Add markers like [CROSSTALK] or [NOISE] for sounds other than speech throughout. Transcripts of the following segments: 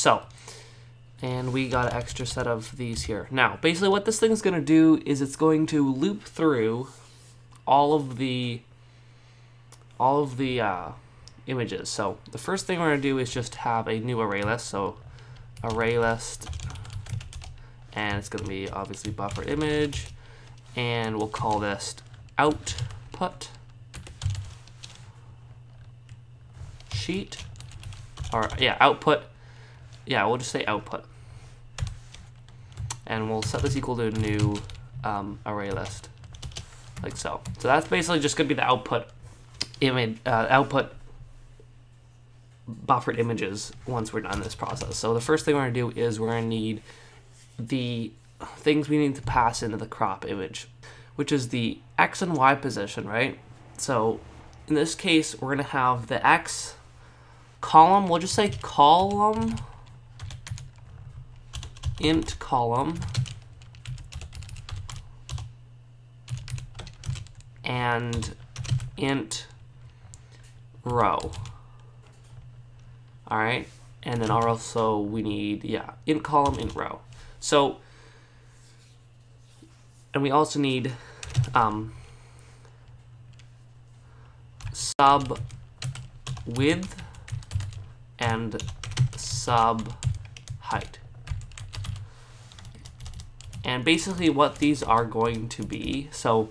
So, and we got an extra set of these here. Now, basically what this thing is going to do is it's going to loop through all of the all of the uh, images. So the first thing we're going to do is just have a new array list. So array list, and it's going to be obviously buffer image, and we'll call this output sheet, or yeah, output, yeah, we'll just say output. And we'll set this equal to a new um, array list, like so. So that's basically just to be the output image, uh, output buffered images once we're done this process. So the first thing we're to do is we're to need the things we need to pass into the crop image, which is the X and Y position, right? So in this case, we're going to have the X column, we'll just say column, int column, and int row. All right, and then also we need, yeah, int column, int row. So, and we also need um, sub width and sub height. And basically what these are going to be, so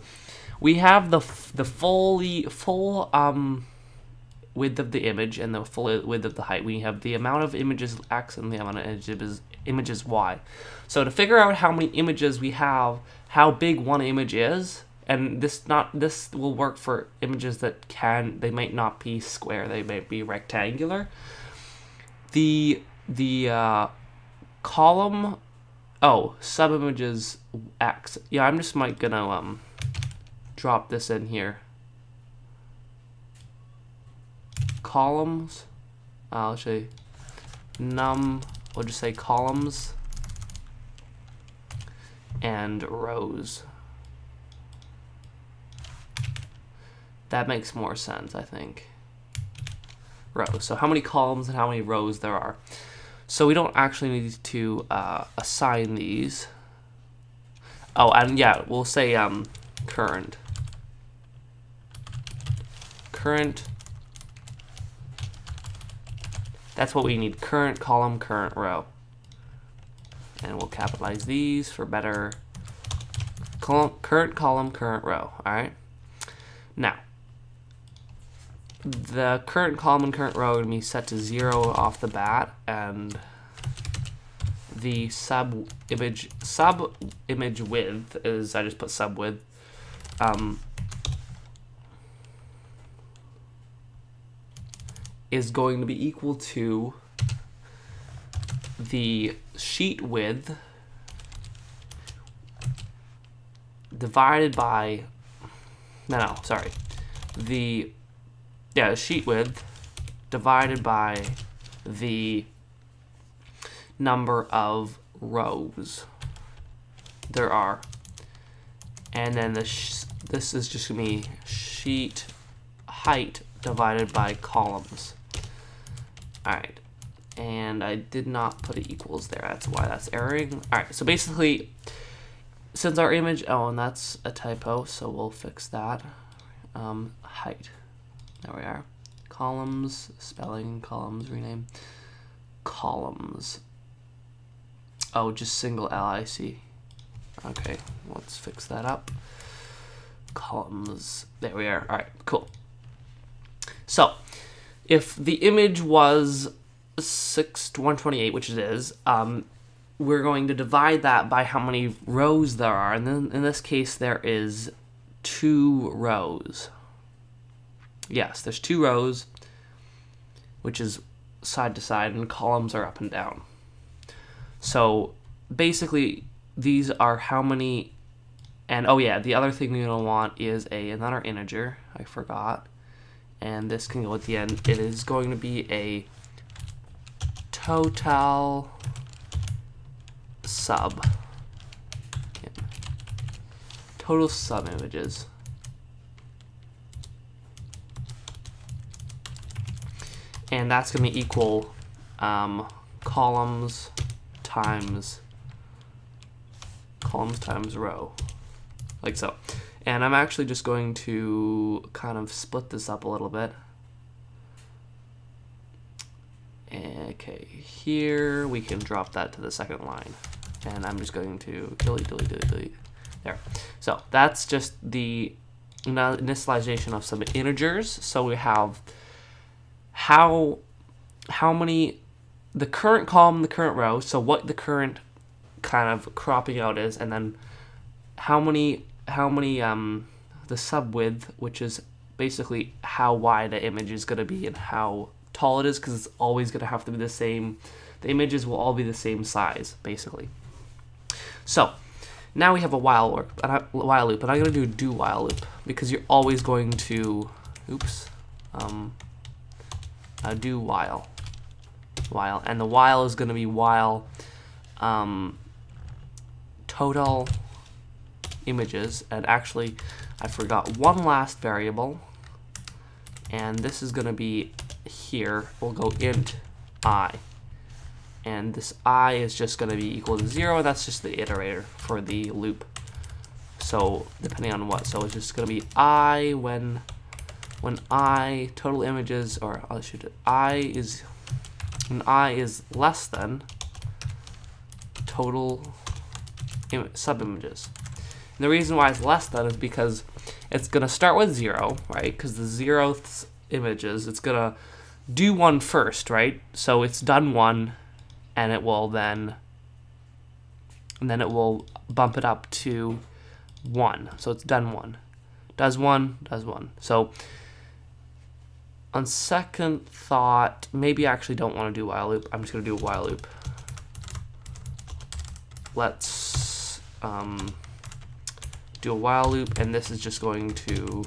we have the the fully full um, width of the image and the full width of the height. We have the amount of images x and the amount of images images y. So to figure out how many images we have, how big one image is, and this not this will work for images that can they might not be square, they might be rectangular. The the uh, column oh subimages x. Yeah, I'm just might gonna um drop this in here. Columns. I'll show you. Num. We'll just say columns and rows. That makes more sense, I think. Rows. So how many columns and how many rows there are. So we don't actually need to uh, assign these. Oh, and yeah, we'll say um, current. Current. That's what we need. Current column, current row. And we'll capitalize these for better column, current column, current row. All right. Now, the current column and current row are going to be set to zero off the bat, and the sub image sub image width is I just put sub width. Um, is going to be equal to the sheet width divided by no no sorry the yeah sheet width divided by the number of rows there are. And then this this is just gonna be sheet height divided by columns. Alright and I did not put equals there that's why that's erroring. Alright so basically since our image oh and that's a typo so we'll fix that. Um, height there we are columns spelling columns rename columns Oh, just single LIC. Okay, let's fix that up. Columns. There we are. All right, cool. So, if the image was 6 to 128, which it is, um, we're going to divide that by how many rows there are. And then in this case, there is two rows. Yes, there's two rows, which is side to side, and columns are up and down. So basically, these are how many, and oh yeah, the other thing we don't want is a another integer. I forgot, and this can go at the end. It is going to be a total sub. Total sub images. And that's going to be equal um, columns times columns times row, like so. And I'm actually just going to kind of split this up a little bit. Okay, here we can drop that to the second line. And I'm just going to delete, delete, delete, delete. There. So that's just the initialization of some integers. So we have how how many the current column, the current row, so what the current kind of cropping out is, and then how many how many um the sub width, which is basically how wide the image is going to be and how tall it is, because it's always going to have to be the same. The images will all be the same size, basically. So now we have a while loop, a while loop, and I'm going to do do while loop because you're always going to, oops, um, uh, do while, while, and the while is going to be while um, total images, and actually I forgot one last variable, and this is going to be here, we'll go int i. And this i is just going to be equal to 0 that's just the iterator for the loop. So depending on what. So it's just going to be i when when i total images or oh, I should i is when i is less than total sub images and the reason why it's less than is because it's going to start with 0 right because the zeroth images it's going to do one first right so it's done one and it will then and then it will bump it up to one. So it's done one. Does one, does one. So on second thought, maybe I actually don't want to do while loop. I'm just going to do a while loop. Let's um, do a while loop, and this is just going to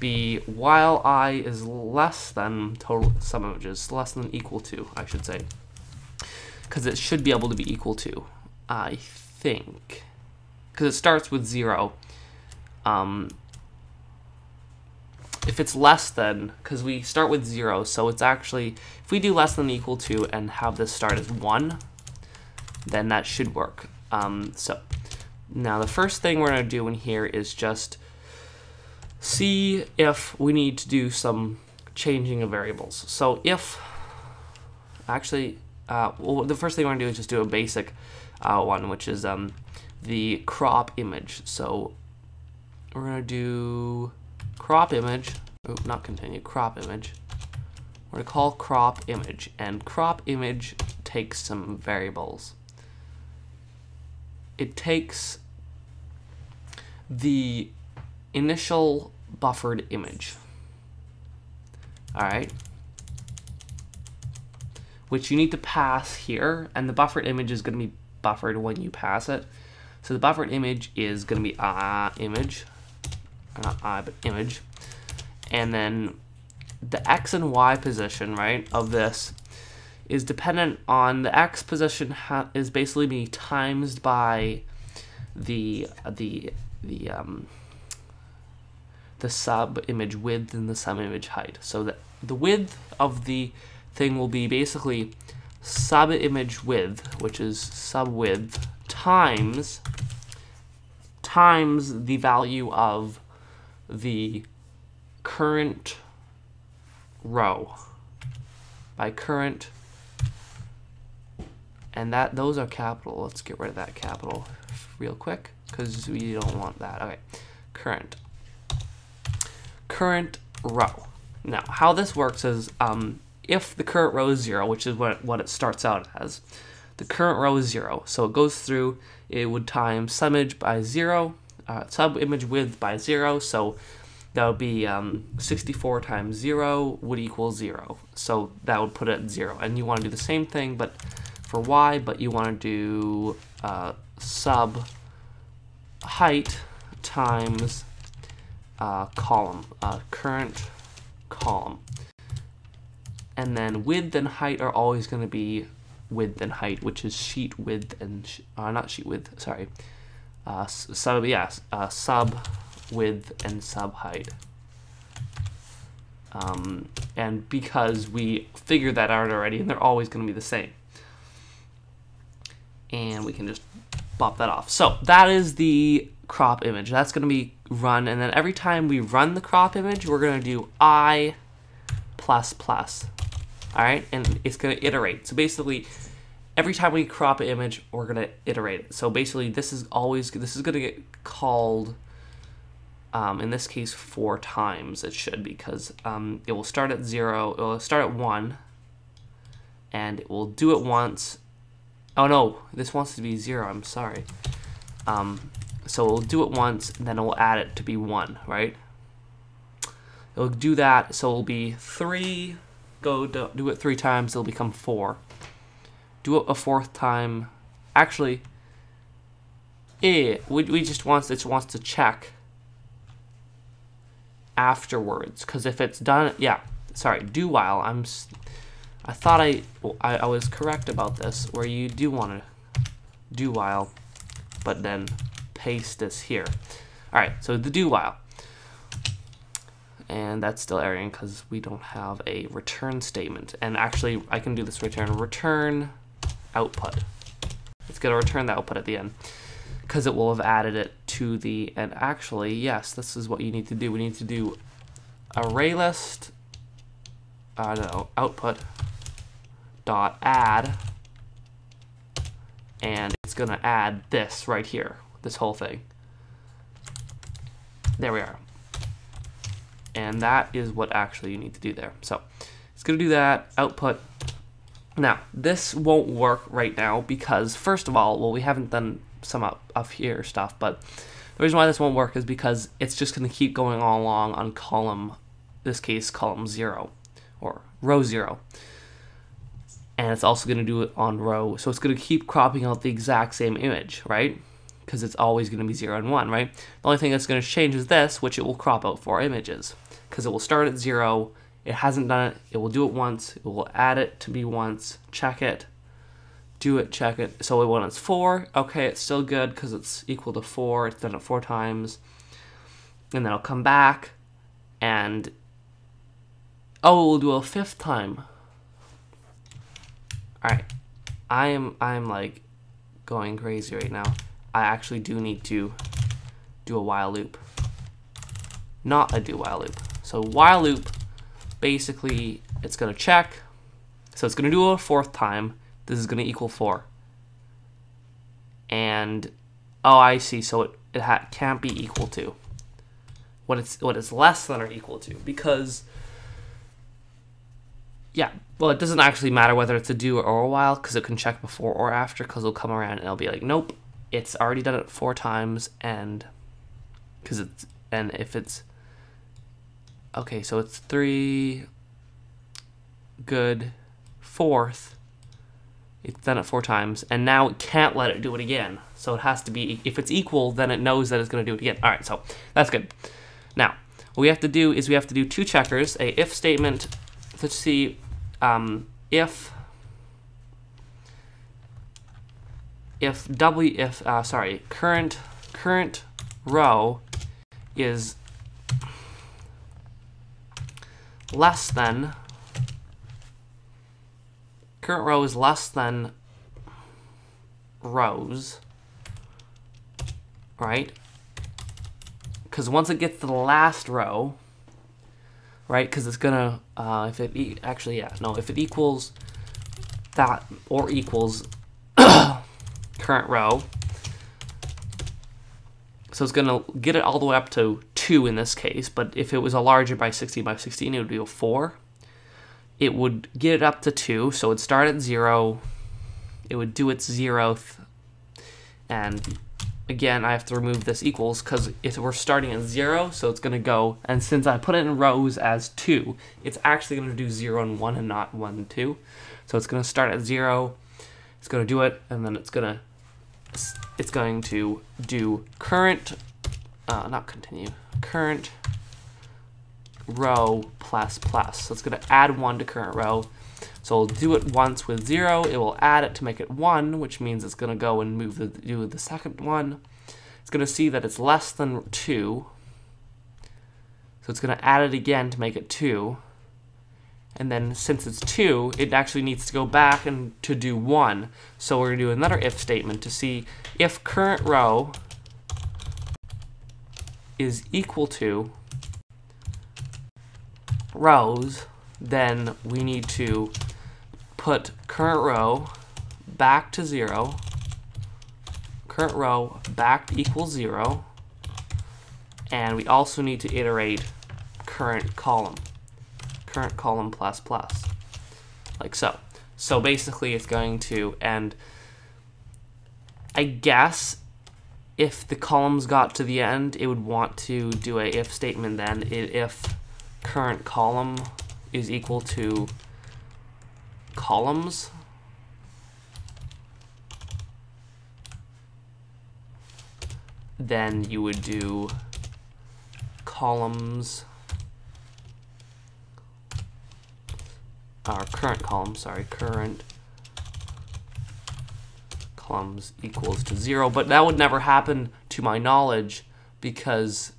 be while i is less than total sum images, less than equal to, I should say because it should be able to be equal to, I think, because it starts with zero. Um, if it's less than, because we start with zero, so it's actually, if we do less than equal to and have this start as one, then that should work. Um, so now the first thing we're to do in here is just see if we need to do some changing of variables. So if, actually, uh, well, the first thing we're to do is just do a basic uh, one, which is um, the crop image. So we're to do crop image, oh, not continue, crop image. We're to call crop image, and crop image takes some variables. It takes the initial buffered image. All right, which you need to pass here, and the buffered image is going to be buffered when you pass it. So the buffered image is going to be ah uh, image, not I, but image, and then the x and y position, right, of this is dependent on the x position is basically being times by the the the um the sub image width and the sub image height. So the the width of the thing will be basically sub image width, which is sub width, times times the value of the current row. By current and that those are capital. Let's get rid of that capital real quick because we don't want that. Okay. Current. Current row. Now how this works is um, if the current row is zero, which is what, what it starts out as, the current row is zero. So it goes through, it would time sub image by zero, uh, sub image width by zero. So that would be um, 64 times zero would equal zero. So that would put it at zero. And you want to do the same thing, but for y, but you want to do uh, sub height times uh, column, uh, current column and then width and height are always going to be width and height, which is sheet width and sh uh, not sheet width, sorry, uh, sub yes, uh, sub width and sub height. Um, and because we figured that out already, and they're always going to be the same. And we can just pop that off. So that is the crop image. That's going to be run, and then every time we run the crop image, we're going to do i plus plus. All right, and it's going to iterate. So basically, every time we crop an image, we're going to iterate it. So basically, this is always this is going to get called. Um, in this case, four times it should because um, it will start at zero. It will start at one, and it will do it once. Oh no, this wants to be zero. I'm sorry. Um, so we'll do it once, and then we'll add it to be 1, right? It'll do that, so it'll be 3, go do it 3 times, it'll become 4. Do it a fourth time, actually, eh, we, we just wants, it wants to check afterwards, because if it's done, yeah, sorry, do while, I'm, I thought I, I, I was correct about this, where you do want to do while, but then paste this here. All right, so the do while. And that's still erroring because we don't have a return statement. And actually, I can do this return. Return output. It's going to return the output at the end because it will have added it to the, and actually, yes, this is what you need to do. We need to do array list, uh, no, output dot add, and it's going to add this right here this whole thing. There we are. And that is what actually you need to do there. So it's going to do that, output. Now, this won't work right now because, first of all, well, we haven't done some up, up here stuff, but the reason why this won't work is because it's just going to keep going all along on column, this case, column 0, or row 0 and it's also going to do it on row. So it's going to keep cropping out the exact same image, right? because it's always going to be 0 and 1, right? The only thing that's going to change is this, which it will crop out four images, because it will start at 0, it hasn't done it, it will do it once, it will add it to be once, check it, do it, check it. So when it's 4, okay, it's still good because it's equal to 4, it's done it 4 times, and then it'll come back, and, oh, we'll do a fifth time. Alright, I am, I'm like going crazy right now. I actually do need to do a while loop. Not a do while loop. So while loop, basically, it's going to check. So it's going to do a fourth time. This is going to equal 4. And, oh, I see. So it, it can't be equal to what it's what it's less than or equal to because yeah well it doesn't actually matter whether it's a do or a while because it can check before or after because it'll come around and it'll be like nope it's already done it four times and because it's and if it's okay so it's three good fourth. It's done it four times and now it can't let it do it again. So it has to be if it's equal then it knows that it's going to do it again. All right so that's good. Now what we have to do is we have to do two checkers a if statement let's see um, if if w if uh, sorry current current row is less than current row is less than rows right because once it gets to the last row right because it's gonna uh, if it e actually yeah no if it equals that or equals [COUGHS] current row. So it's to get it all the way up to 2 in this case, but if it was a larger by 16 by 16, it would be a 4. It would get it up to 2, so it would start at 0, it would do its 0th, and again, I have to remove this equals because if we're starting at 0, so it's going to go, and since I put it in rows as 2, it's actually going to do 0 and 1 and not 1 and 2. So it's going to start at 0, it's going to do it, and then it's going to it's going to do current, uh, not continue, current row plus plus. So it's going to add 1 to current row. So we'll do it once with 0. It will add it to make it 1, which means it's going to go and move the, do the second one. It's going to see that it's less than 2. So it's going to add it again to make it 2. And then since it's 2, it actually needs to go back and to do 1. So we're to do another if statement to see if current row is equal to rows, then we need to put current row back to 0, current row back equals 0, and we also need to iterate current column, current column plus plus, like so. So basically it's going to, and I guess if the columns got to the end, it would want to do a if statement then. If current column is equal to columns. Then you would do columns our current column sorry current columns equals to zero but that would never happen to my knowledge because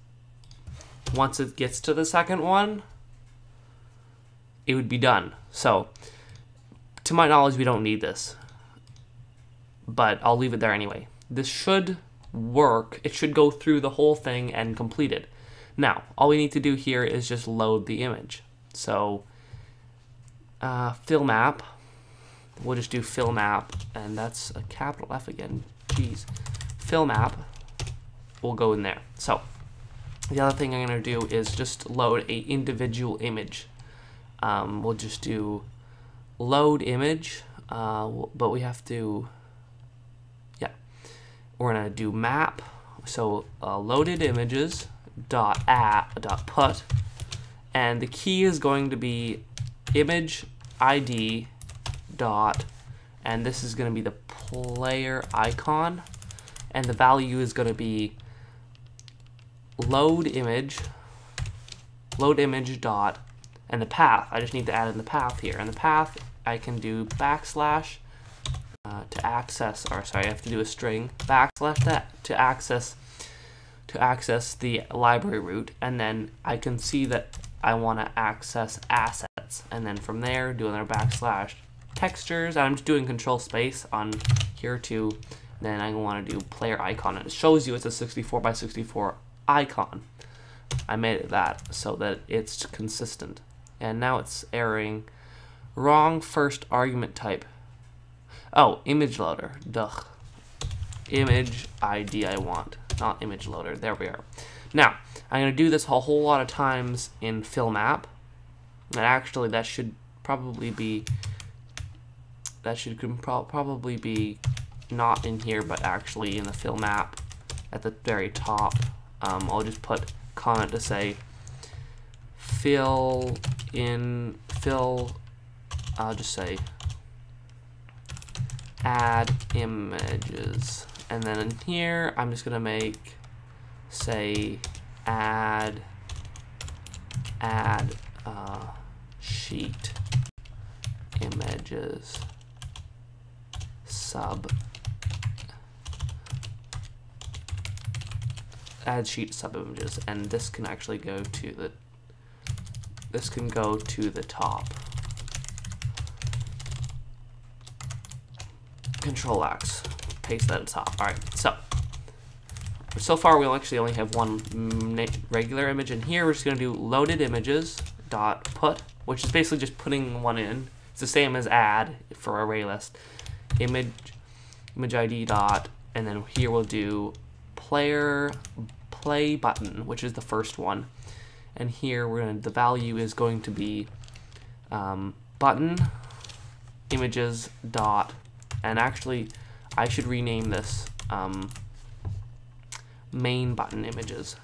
once it gets to the second one it would be done. So to my knowledge we don't need this. But I'll leave it there anyway. This should work, it should go through the whole thing and complete it. Now, all we need to do here is just load the image. So, uh, fill map, we'll just do fill map, and that's a capital F again, jeez. Fill map, will go in there. So, the other thing I'm going to do is just load a individual image. Um, we'll just do load image, uh, but we have to yeah, we're gonna do map. So uh, loaded images dot at dot put, and the key is going to be image ID dot, and this is going to be the player icon, and the value is going to be load image load image dot and the path. I just need to add in the path here and the path I can do backslash uh, to access, or sorry, I have to do a string backslash that to access to access the library root, and then I can see that I want to access assets, and then from there do another backslash textures. I'm just doing control space on here too. Then I want to do player icon, and it shows you it's a 64 by 64 icon. I made it that so that it's consistent, and now it's erroring wrong first argument type Oh, image loader. Duh. Image ID I want, not image loader. There we are. Now, I'm going to do this a whole lot of times in fill map. And actually, that should probably be, that should pro probably be not in here, but actually in the fill map at the very top. Um, I'll just put comment to say fill in, fill, I'll just say add images. And then in here, I'm just gonna make, say, add, add uh, sheet images sub add sheet sub images and this can actually go to the this can go to the top Control X, paste that at the top. All right, so so far we actually only have one regular image in here. We're just gonna do loaded images dot put, which is basically just putting one in. It's the same as add for array list. Image image ID dot, and then here we'll do player play button, which is the first one. And here we're gonna the value is going to be um, button images dot and actually, I should rename this um, main button images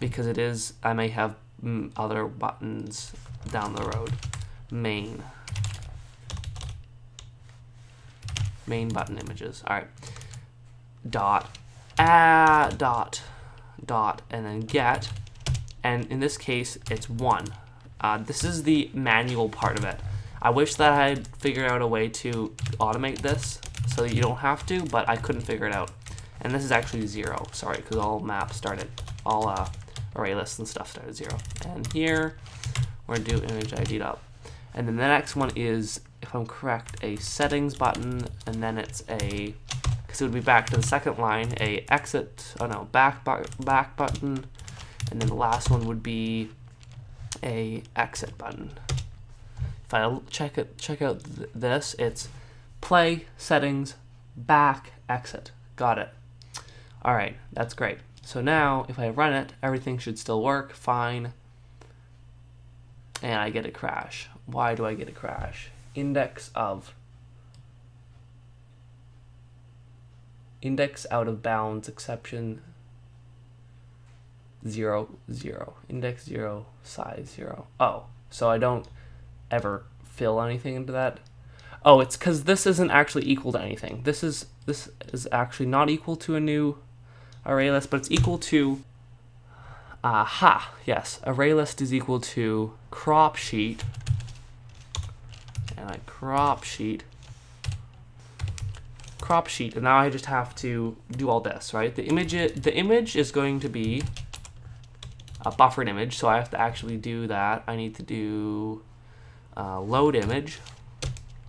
because it is, I may have mm, other buttons down the road. Main. Main button images. All right. Dot. Add dot. Dot. And then get. And in this case, it's one. Uh, this is the manual part of it. I wish that I had figured out a way to automate this so that you don't have to, but I couldn't figure it out. And this is actually zero, sorry, because all maps started, all uh, array lists and stuff started zero. And here, we're gonna do image ID dot. And then the next one is, if I'm correct, a settings button, and then it's a, because it would be back to the second line, a exit, oh no, back, back, back button, and then the last one would be a exit button. If I check it, check out th this, it's play, settings, back, exit. Got it. All right, that's great. So now if I run it, everything should still work fine. And I get a crash. Why do I get a crash? Index of index out of bounds exception zero zero index zero size zero. Oh, so I don't ever fill anything into that. Oh, it's because this isn't actually equal to anything. This is this is actually not equal to a new array list, but it's equal to aha, yes, array list is equal to crop sheet and I crop sheet crop sheet and now I just have to do all this, right? The image the image is going to be a buffered image, so I have to actually do that. I need to do uh, load image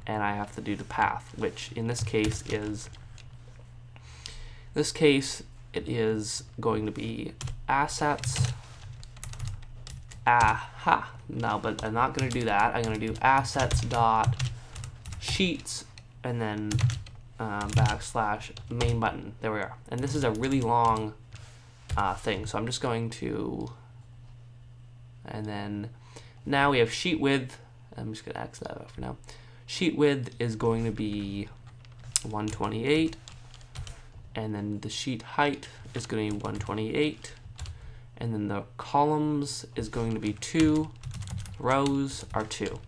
and I have to do the path, which in this case is this case it is going to be assets. Aha. No but I'm not going to do that. I'm going to do assets dot sheets and then um, backslash main button. There we are. And this is a really long uh, thing. So I'm just going to and then now we have sheet width. I'm just going to X that out for now. Sheet width is going to be 128 and then the sheet height is going to be 128 and then the columns is going to be 2 rows are 2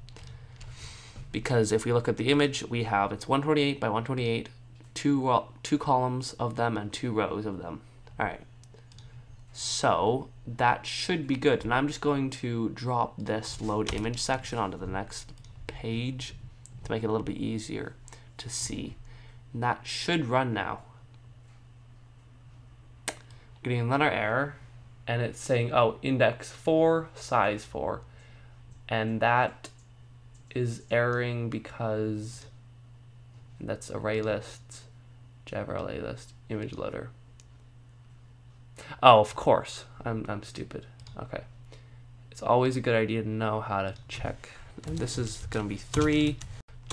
because if we look at the image we have it's 128 by 128 two two columns of them and two rows of them. All right so that should be good and I'm just going to drop this load image section onto the next page to make it a little bit easier to see. And that should run now. Getting another error and it's saying, oh, index 4, size 4. And that is erroring because that's array lists, Java array list, image loader. Oh, of course. I'm, I'm stupid. Okay. It's always a good idea to know how to check. And this is going to be 3,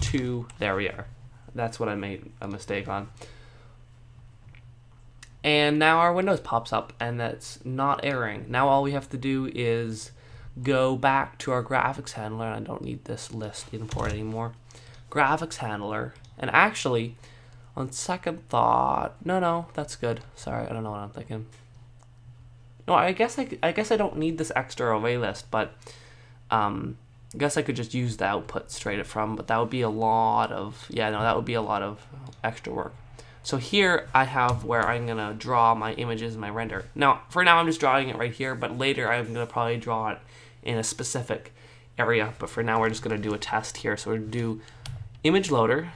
2, there we are. That's what I made a mistake on and now our Windows pops up and that's not erroring. Now all we have to do is go back to our graphics handler. I don't need this list import anymore. Graphics handler, and actually, on second thought, no, no, that's good. Sorry, I don't know what I'm thinking. No, I guess I, I guess I don't need this extra array list, but um, I guess I could just use the output straight from, but that would be a lot of, yeah, no, that would be a lot of extra work. So here I have where I'm gonna draw my images and my render. Now, for now I'm just drawing it right here, but later I'm gonna probably draw it in a specific area. But for now we're just gonna do a test here. So we're gonna do image loader,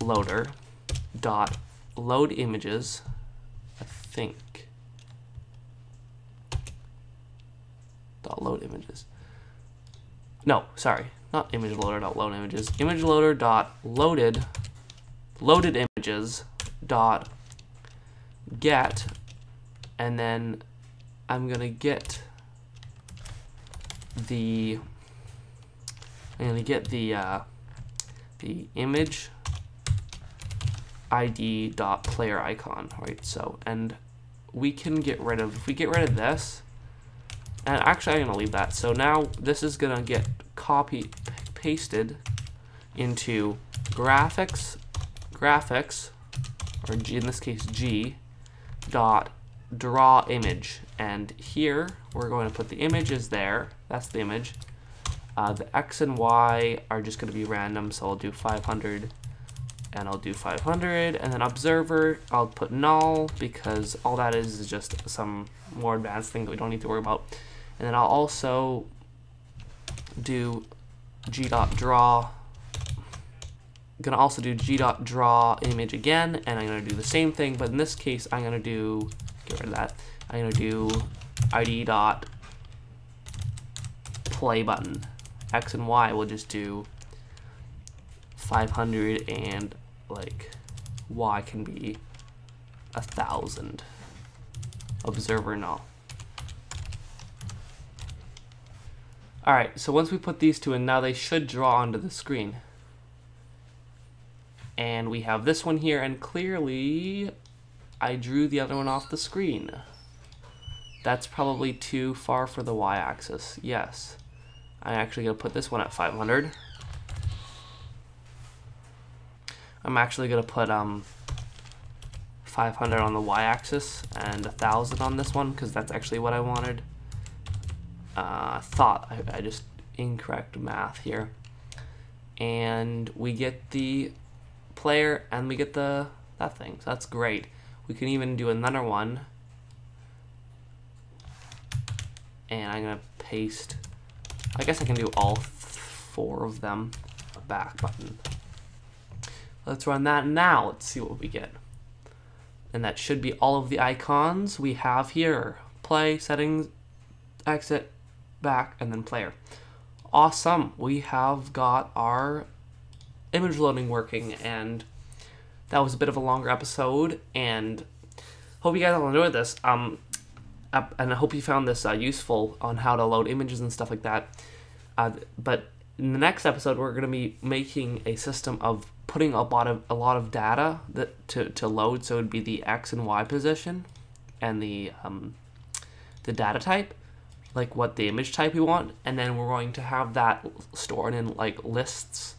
loader, dot load images, I think. Dot load images. No, sorry, not image loader dot load images. Image loader dot loaded loaded images dot get. And then I'm gonna get the I'm gonna get the uh, the image ID dot player icon right? So and we can get rid of if we get rid of this and actually I'm gonna leave that. So now this is gonna get copy pasted into graphics graphics or G, in this case G dot draw image. And here we're going to put the images there. That's the image. Uh, the X and Y are just going to be random so I'll do 500 and I'll do 500 and then observer I'll put null because all that is is just some more advanced thing that we don't need to worry about. And then I'll also do g dot draw gonna also do g dot draw image again and I'm gonna do the same thing but in this case I'm gonna do get rid of that. I'm gonna do id dot play button. X and Y will just do 500 and like Y can be a thousand. Observer null. Alright, so once we put these two in, now they should draw onto the screen. And we have this one here, and clearly I drew the other one off the screen. That's probably too far for the y-axis, yes. I'm actually going to put this one at 500. I'm actually going to put um 500 on the y-axis and 1000 on this one because that's actually what I wanted uh, thought. I, I just incorrect math here. And we get the player and we get the that thing. So that's great. We can even do another one. And I'm gonna paste. I guess I can do all four of them. A back button. Let's run that now. Let's see what we get. And that should be all of the icons we have here. Play, settings, exit, back, and then player. Awesome. We have got our image loading working, and that was a bit of a longer episode, and hope you guys all enjoyed this. Um, and I hope you found this uh, useful on how to load images and stuff like that. Uh, but in the next episode, we're going to be making a system of putting a lot of a lot of data that to, to load. So it'd be the x and y position, and the um, the data type, like what the image type we want, and then we're going to have that stored in like lists.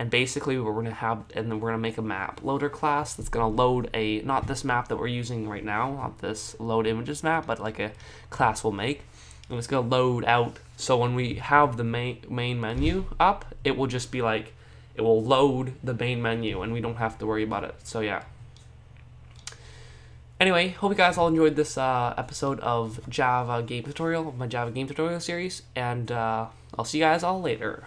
And basically, we're going to have, and then we're going to make a map loader class that's going to load a, not this map that we're using right now, not this load images map, but like a class we'll make. And it's going to load out. So when we have the main, main menu up, it will just be like, it will load the main menu and we don't have to worry about it. So yeah. Anyway, hope you guys all enjoyed this uh, episode of Java game tutorial, my Java game tutorial series, and uh, I'll see you guys all later.